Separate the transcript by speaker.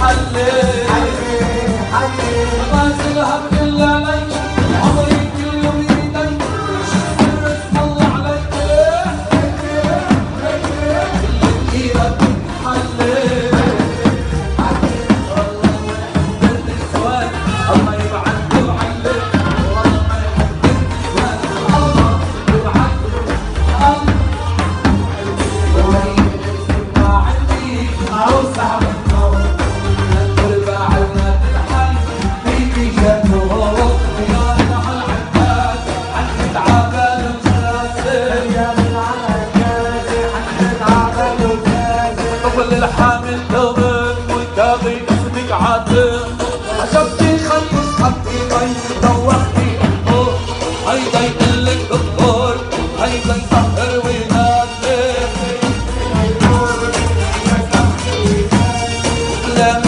Speaker 1: حلي حلي حلي. ما تذهب الحامل ضمن وانتظر اسمك عطر عشبتي خلص حطي مي دوختي الحور هيدا يقلك دكتور هيدا يسهر وينادي لا